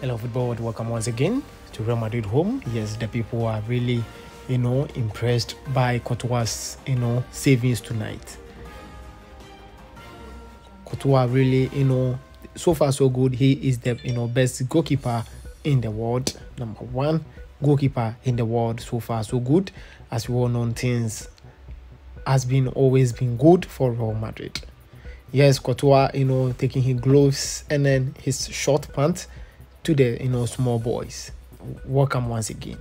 Hello, football. Welcome once again to Real Madrid home. Yes, the people are really, you know, impressed by Courtois, you know, savings tonight. Courtois really, you know, so far so good. He is the, you know, best goalkeeper in the world. Number one goalkeeper in the world so far so good. As we all know, things has been always been good for Real Madrid. Yes, Courtois, you know, taking his gloves and then his short pants to the you know small boys. Welcome once again.